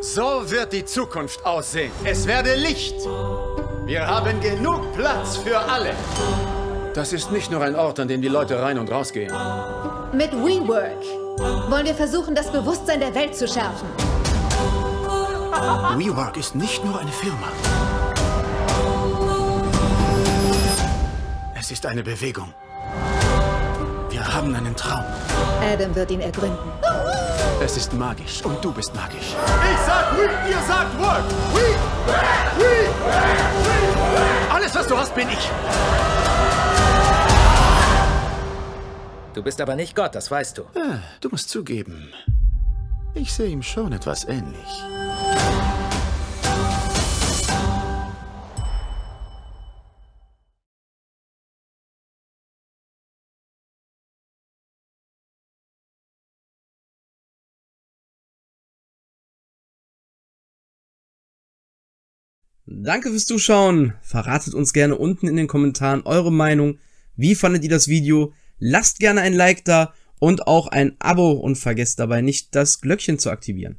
So wird die Zukunft aussehen. Es werde Licht. Wir haben genug Platz für alle. Das ist nicht nur ein Ort, an dem die Leute rein und rausgehen. Mit WeWork wollen wir versuchen, das Bewusstsein der Welt zu schärfen. WeWork ist nicht nur eine Firma. Es ist eine Bewegung. Wir haben einen Traum. Adam wird ihn ergründen. Es ist magisch und du bist magisch. Ich ihr sagt Work. We, we, we, Alles, was du hast, bin ich. Du bist aber nicht Gott, das weißt du. Ah, du musst zugeben, ich sehe ihm schon etwas ähnlich. Danke fürs Zuschauen. Verratet uns gerne unten in den Kommentaren eure Meinung. Wie fandet ihr das Video? Lasst gerne ein Like da und auch ein Abo und vergesst dabei nicht das Glöckchen zu aktivieren.